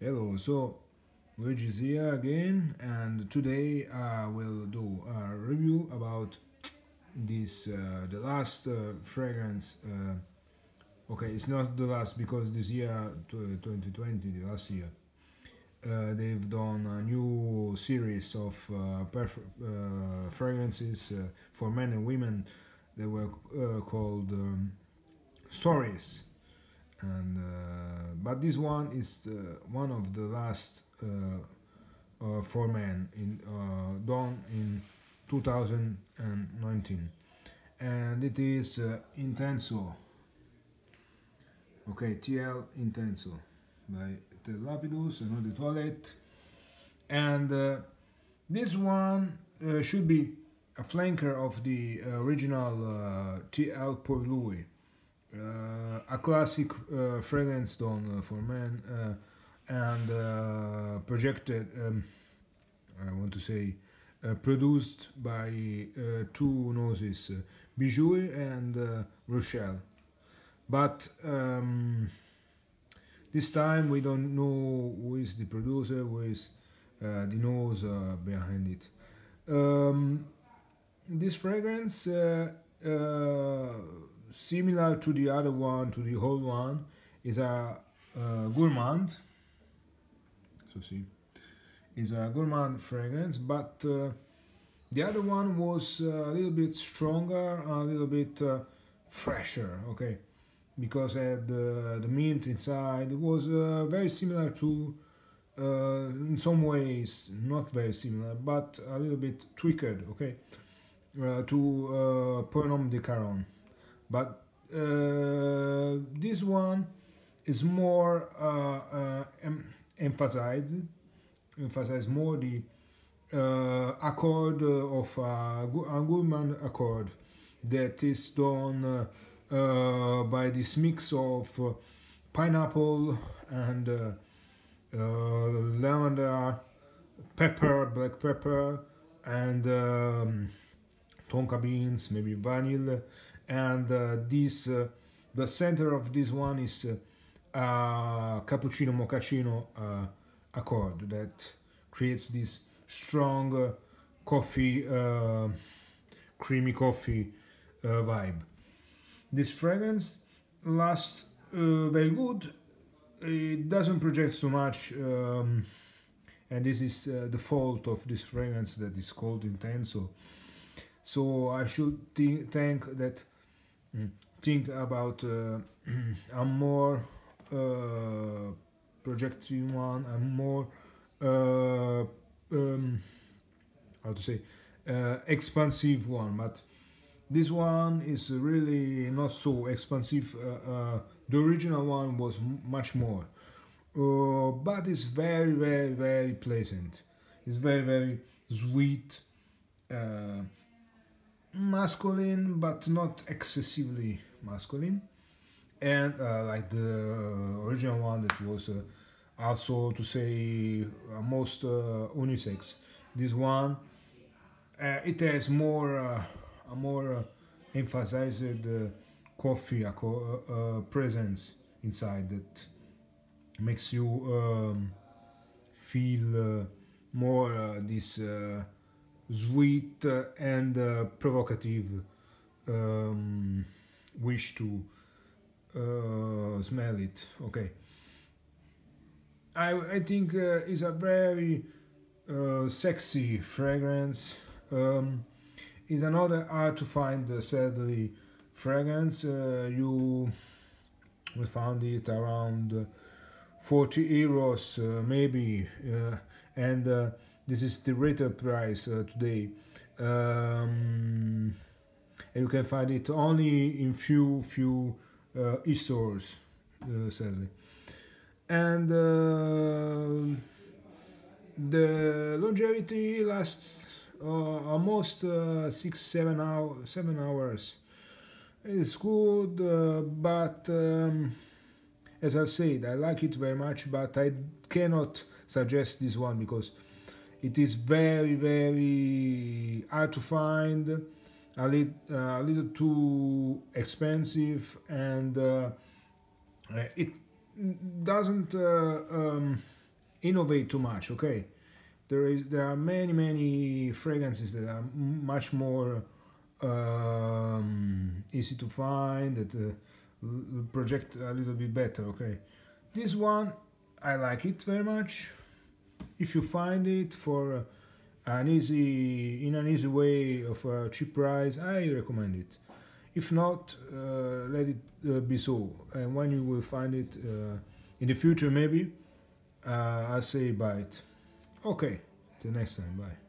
Hello, so Luigi is here again, and today I will do a review about this uh, the last uh, fragrance. Uh, okay, it's not the last because this year, 2020, the last year, uh, they've done a new series of uh, uh, fragrances for men and women. They were called um, stories and uh, but this one is uh, one of the last uh, for men in done in 2019 and it is Intenso. Okay TL Intenso by Ted Lapidus and the toilet. And uh, this one uh, should be a flanker of the original uh, TL Pour Louis uh, a classic uh, fragrance done uh, for men and projected, um, I want to say, produced by two noses, Bijou and Rochelle. But um, this time we don't know who is the producer, who is uh, the nose uh, behind it. Um, this fragrance uh, similar to the other one, to the whole one, is a, a gourmand. So see, is a gourmand fragrance, but uh, the other one was a little bit stronger, a little bit uh, fresher. Okay, because had the, the mint inside. It was uh, very similar to. Uh, in some ways, not very similar, but a little bit tweaked, okay, uh, to uh, Homme de Caron but uh, this one is more uh, uh, em emphasized emphasize more the uh, accord of a Gourmand accord that is done uh, by this mix of pineapple and lavender, pepper, black pepper, and um, tonka beans, maybe vanilla, and uh, this uh, the center of this one is uh, cappuccino mochaccino accord that creates this strong coffee creamy coffee vibe this fragrance lasts very good it doesn't project too much um, and this is uh, the fault of this fragrance that is called intenso so i should th- think that. Think about uh, a more uh, projecting one, a more uh, um, how to say uh, expansive one, but this one is really not so expansive. Uh, uh, the original one was much more, but it's very, very, very pleasant. It's very, very sweet masculine but not excessively masculine. And uh, like the original one that was uh, also to say uh, most uh, unisex. This one uh, it has more a more emphasized coffee presence inside that makes you um, feel more this sweet and uh, provocative um, wish to uh, smell it. Okay. I, I think uh, it's a very uh, sexy fragrance. Um, is another hard to find uh, sadly fragrance. Uh, you we found it around 40 euros maybe and this is the retail price uh, today. Um, and you can find it only in few few uh, e-stores uh, sadly. And the longevity lasts uh, almost uh, six seven hours seven hours. It's good uh, but um, as i said i like it very much but i cannot suggest this one because it is very very hard to find a, uh, a little too expensive and uh, it doesn't uh, um, innovate too much okay? There is there are many many fragrances that are much more um, easy to find that uh, project a little bit better okay? This one I like it very much if you find it for an easy in an easy way of a cheap price I recommend it. If not uh, let it uh, be so. And when you will find it uh, in the future maybe uh, I say buy it. Okay till next time. Bye